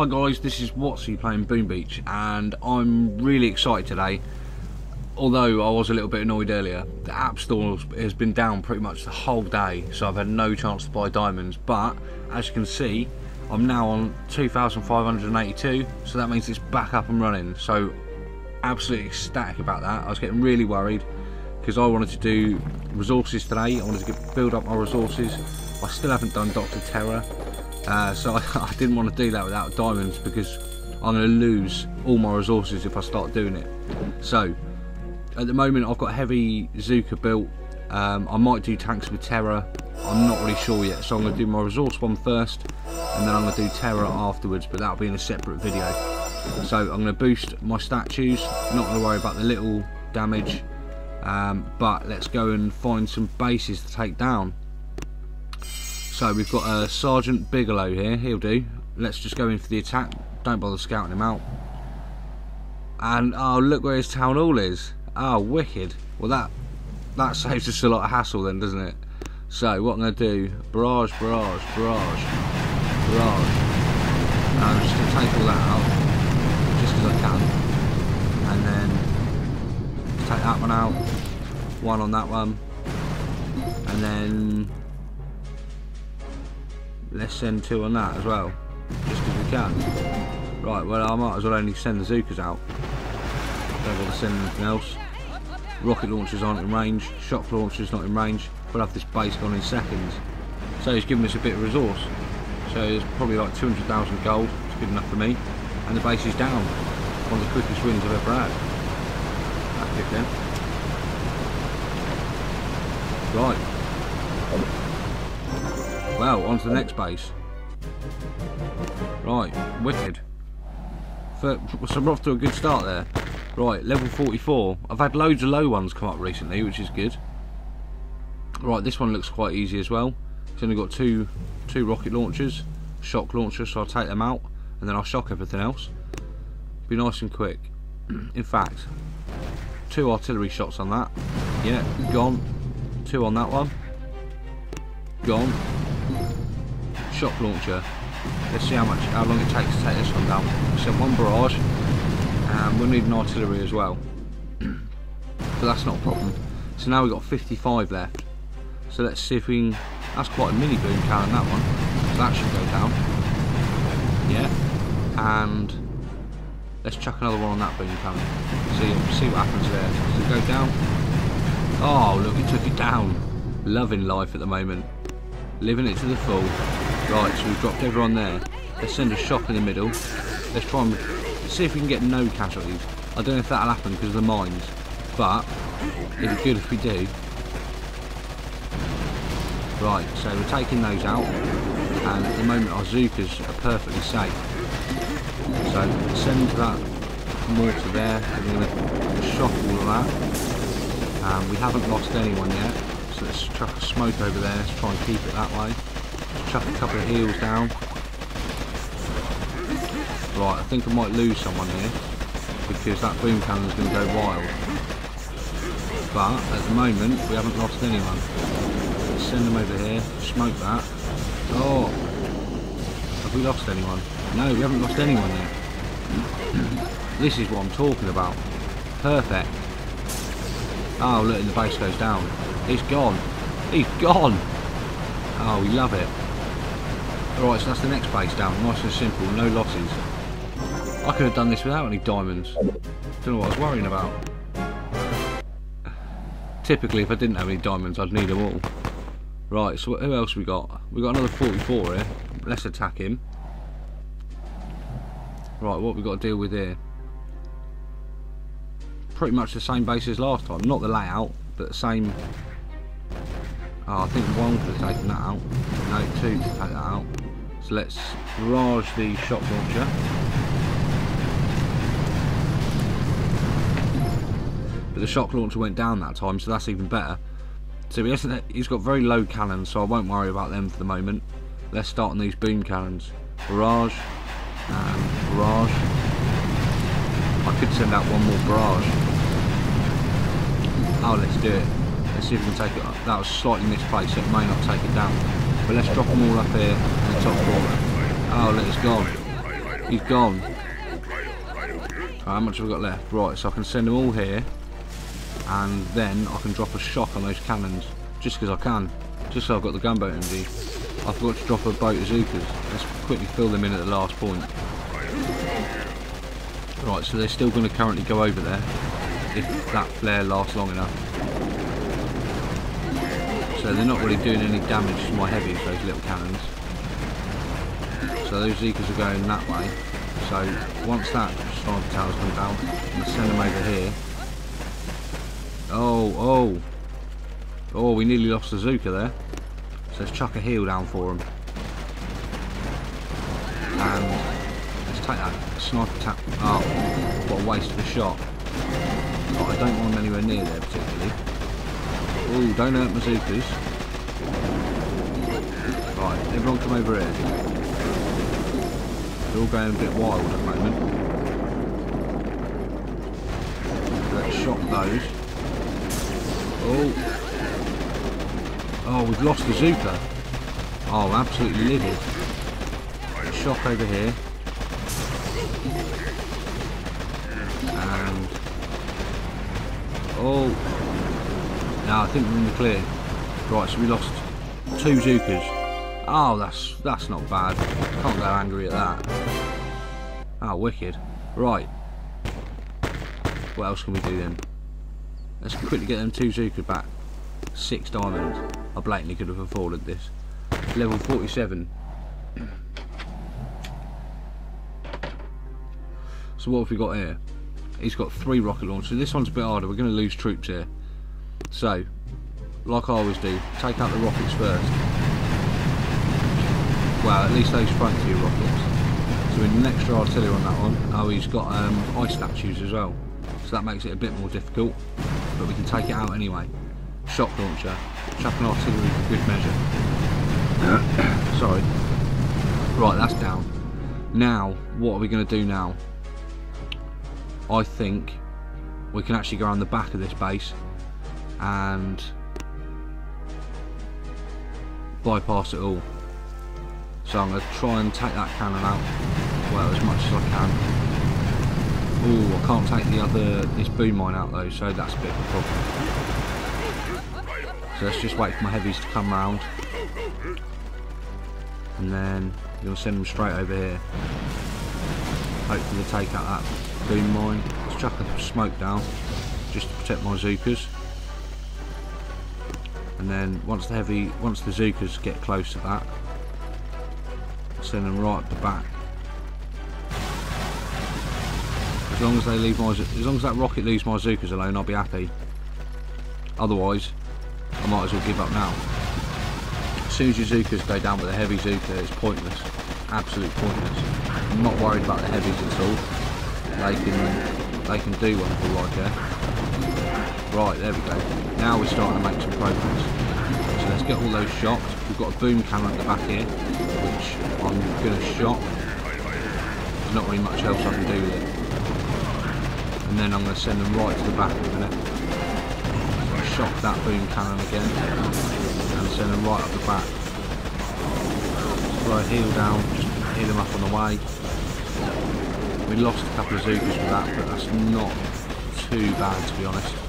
Hi guys, this is Wattsy playing Boom Beach and I'm really excited today. Although I was a little bit annoyed earlier, the App Store has been down pretty much the whole day so I've had no chance to buy diamonds but as you can see I'm now on 2,582 so that means it's back up and running so absolutely ecstatic about that. I was getting really worried because I wanted to do resources today, I wanted to get, build up my resources. I still haven't done Dr. Terror uh, so I, I, didn't want to do that without diamonds because I'm going to lose all my resources if I start doing it. So at the moment I've got heavy Zooka built. Um, I might do tanks with Terror. I'm not really sure yet. So I'm going to do my resource one first and then I'm going to do Terror afterwards but that'll be in a separate video. So I'm going to boost my statues. Not going to worry about the little damage. Um, but let's go and find some bases to take down. So we've got uh, Sergeant Bigelow here, he'll do. Let's just go in for the attack, don't bother scouting him out. And oh look where his town hall is. Oh wicked. Well that that saves us a lot of hassle then doesn't it? So what I'm going to do, barrage, barrage, barrage, barrage. I'm just going to take all that out, just because I can. And then take that one out, one on that one. And then let's send two on that as well just because we can. Right well I might as well only send the Zookas out. Don't bother sending anything else. Rocket launchers aren't in range shock launchers not in range. We'll have this base gone in seconds. So he's given us a bit of resource. So it's probably like 200,000 gold it's good enough for me. And the base is down. One of the quickest wins I've ever had. That's good then. Right well, on to the next base. Right, wicked. So we're off to a good start there. Right, level 44. I've had loads of low ones come up recently, which is good. Right, this one looks quite easy as well. It's only got two two rocket launchers, shock launchers, so I'll take them out, and then I'll shock everything else. Be nice and quick. In fact, two artillery shots on that. Yeah, gone. Two on that one. Gone shock launcher. Let's see how much, how long it takes to take this one down. So one barrage, and we'll need an artillery as well. but that's not a problem. So now we've got 55 left. So let's see if we can, that's quite a mini boom cannon that one. So that should go down. Yeah. And let's chuck another one on that boom cannon. See, see what happens there. Does it go down? Oh, look, it took it down. Loving life at the moment. Living it to the full. Right, so we've dropped everyone there. Let's send a shock in the middle. Let's try and see if we can get no casualties. I don't know if that'll happen because of the mines, but it'd be good if we do. Right, so we're taking those out, and at the moment our Zookas are perfectly safe. So send that mortar there, and we're going to shock all of that. Um, we haven't lost anyone yet, so let's chuck a smoke over there, let's try and keep it that way chuck a couple of heals down. Right, I think I might lose someone here because that boom cannon is going to go wild. But at the moment, we haven't lost anyone. Let's send them over here, smoke that. Oh, have we lost anyone? No, we haven't lost anyone yet. this is what I'm talking about. Perfect. Oh, look, the base goes down. He's gone. He's gone. Oh, we love it. Alright, so that's the next base down. Nice and simple, no losses. I could have done this without any diamonds. Don't know what I was worrying about. Typically, if I didn't have any diamonds, I'd need them all. Right, so who else we got? We got another 44 here. Let's attack him. Right, what we got to deal with here? Pretty much the same base as last time. Not the layout, but the same... Oh, I think one could have taken that out. No, two to take that out. Let's barrage the shock launcher. But the shock launcher went down that time, so that's even better. So he he's got very low cannons, so I won't worry about them for the moment. Let's start on these boom cannons. Barrage, and barrage. I could send out one more barrage. Oh, let's do it. Let's see if we can take it up. That was slightly misplaced, so it may not take it down. But let's drop them all up here in the top corner. Oh, look, it's gone. He's gone. how much have I got left? Right, so I can send them all here. And then I can drop a shock on those cannons. Just because I can. Just so I've got the gunboat MG. I forgot to drop a boat of Zookas. Let's quickly fill them in at the last point. Right, so they're still going to currently go over there. If that flare lasts long enough. So they're not really doing any damage to my heavies, those little cannons. So those Zookas are going that way. So once that sniper tower's come down, I'm send them over here. Oh, oh. Oh, we nearly lost the Zooka there. So let's chuck a heal down for him. And let's take that sniper tap. Oh, what a waste of a shot. But I don't want him anywhere near there particularly. Oh, don't hurt my Zookas. Right, everyone come over here. They're all going a bit wild at the moment. Let's shock those. Oh. Oh, we've lost the Zooka. Oh, absolutely livid. Shock over here. And... Oh. Now I think we're in the clear. Right, so we lost two Zookas. Oh, that's that's not bad. Can't go angry at that. Oh, wicked. Right. What else can we do then? Let's quickly get them two Zooka back. Six diamonds. I blatantly could have afforded this. Level 47. so what have we got here? He's got three rocket launchers. This one's a bit harder. We're going to lose troops here. So, like I always do, take out the rockets first well, at least those frontier rockets. So we need an extra artillery on that one. Oh, he's got um, ice statues as well. So that makes it a bit more difficult. But we can take it out anyway. Shock launcher. Chuck an artillery for good measure. Sorry. Right, that's down. Now, what are we going to do now? I think we can actually go around the back of this base and bypass it all. So I'm going to try and take that cannon out well as much as I can. Oh, I can't take the other this boom mine out though, so that's a bit of a problem. So let's just wait for my heavies to come round. And then you'll send them straight over here. Hopefully take out that boom mine. Let's chuck a smoke down just to protect my Zookas. And then once the heavy once the Zookas get close to that, send them right at the back. As long as they leave my, as long as that rocket leaves my Zookas alone, I'll be happy. Otherwise, I might as well give up now. As soon as your Zookas go down with a heavy Zooka, it's pointless. Absolute pointless. I'm not worried about the heavies at all. They can, they can do whatever they like there. Right, there we go. Now we're starting to make some progress. So let's get all those shocked. We've got a boom cannon at the back here which I'm going to shot. There's not really much else I can do with it. And then I'm going to send them right to the back in a minute. Shock that boom cannon again and send them right up the back. A heal down, just heal them up on the way. We lost a couple of Zookas with that, but that's not too bad to be honest.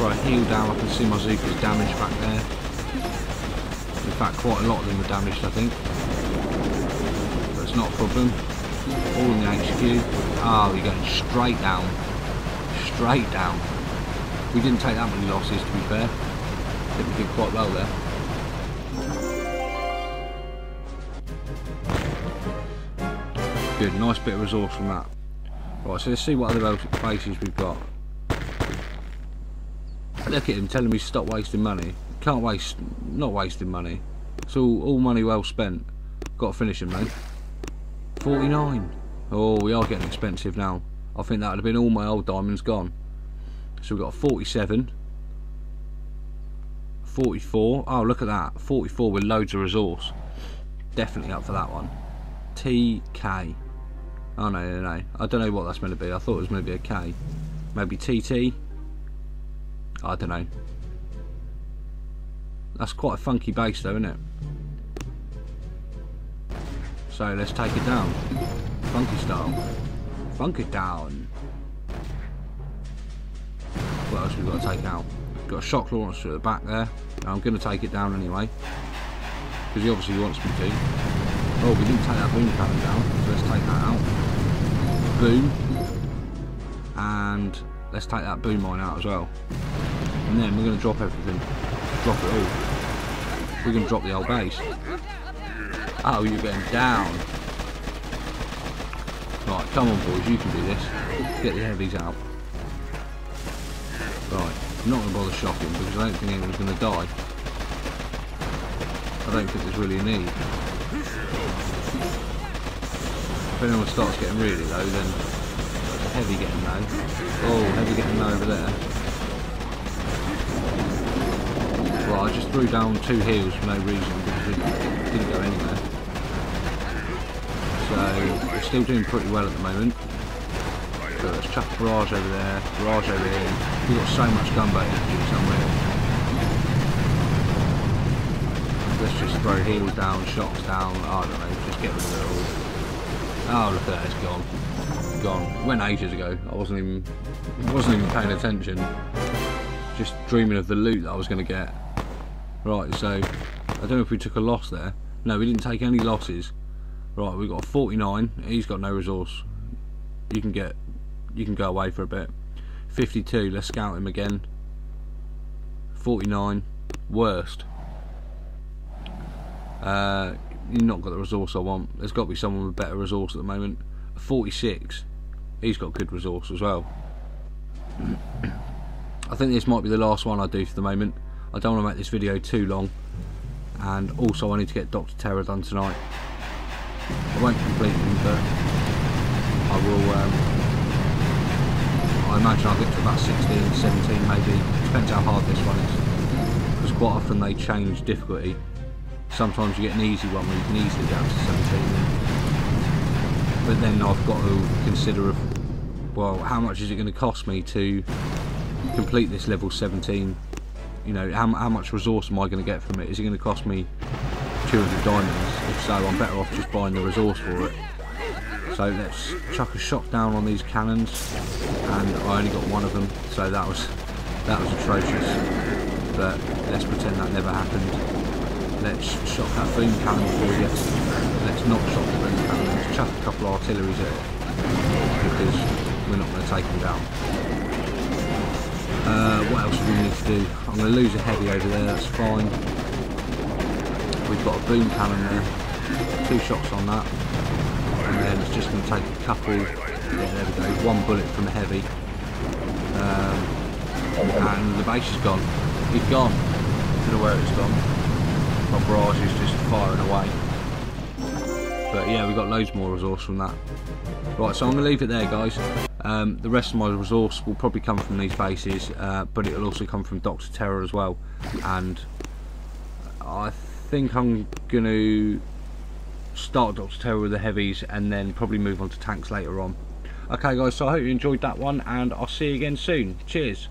A heal down, I can see my Zookas damaged back there. In fact, quite a lot of them are damaged, I think that's not a problem. All in the HQ. Ah, oh, we're going straight down. Straight down. We didn't take that many losses, to be fair. I think we did quite well there. Good, nice bit of resource from that. Right, so let's see what other bases we've got. Look at him telling me stop wasting money. Can't waste, not wasting money. It's all, all money well spent. Got to finish him, mate. 49. Oh, we are getting expensive now. I think that would have been all my old diamonds gone. So we've got 47. 44. Oh, look at that. 44 with loads of resource. Definitely up for that one. TK. Oh, no, no, no. I don't know what that's meant to be. I thought it was meant to be a K. Maybe TT? I don't know. That's quite a funky base though, isn't it? So let's take it down. Funky style. Funk it down. What else we got to take out? Got a shock launcher at the back there. I'm going to take it down anyway. Because he obviously wants me to. Oh, we didn't take that boom cannon down. So let's take that out. Boom. And let's take that boom mine out as well. And then we're going to drop everything. Drop it all. We're going to drop the old base. Oh, you're getting down. Right, come on boys, you can do this. Get the heavies out. Right, I'm not going to bother shocking because I don't think anyone's going to die. I don't think there's really a need. If anyone starts getting really low, then heavy getting low. Oh, heavy getting low over there. Well, I just threw down two heals for no reason because it didn't go anywhere. So, we're still doing pretty well at the moment. So let's chuck barrage over there, barrage over here. We've got so much gunboat energy somewhere. Let's just throw heals down, shots down, I don't know, just get rid of it all. Oh look at that, it's gone. Gone. Went ages ago. I wasn't even wasn't even paying attention. Just dreaming of the loot that I was gonna get. Right, so I don't know if we took a loss there. No, we didn't take any losses. Right, we've got a 49. He's got no resource. You can get you can go away for a bit. 52, let's scout him again. 49, worst. Uh, you've not got the resource I want. There's got to be someone with better resource at the moment. 46, he's got good resource as well. I think this might be the last one I do for the moment. I don't want to make this video too long. And also I need to get Dr. Terror done tonight. I won't complete them, but I will um, I imagine I'll get to about 16, 17 maybe. Depends how hard this one is. Because quite often they change difficulty. Sometimes you get an easy one where you can easily get up to 17. But then I've got to consider, of well, how much is it going to cost me to complete this level 17? You know, how, how much resource am I going to get from it? Is it going to cost me 200 diamonds? If so, I'm better off just buying the resource for it. So let's chuck a shot down on these cannons, and I only got one of them, so that was that was atrocious. But let's pretend that never happened. Let's shock that boom cannon for you. Let's not shock the boom cannon. Let's chuck a couple of artilleries at it because we're not going to take them down. Uh, what else do we need to do? I'm going to lose a heavy over there. That's fine. We've got a boom cannon there. Two shots on that and then it's just going to take a couple, yeah there we go, one bullet from the heavy, um, and the base is gone, it's gone, I don't know where it's gone, my barrage is just firing away, but yeah we've got loads more resource from that. Right, so I'm going to leave it there guys. Um, the rest of my resource will probably come from these bases, uh, but it'll also come from Doctor Terror as well. And I think I'm going to start Doctor Terror with the heavies and then probably move on to tanks later on. Okay guys, so I hope you enjoyed that one and I'll see you again soon. Cheers.